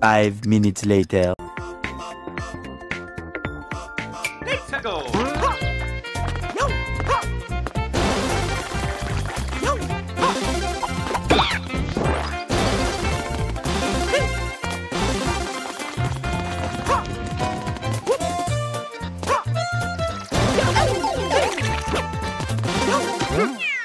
Five minutes later. Let's go! Huh?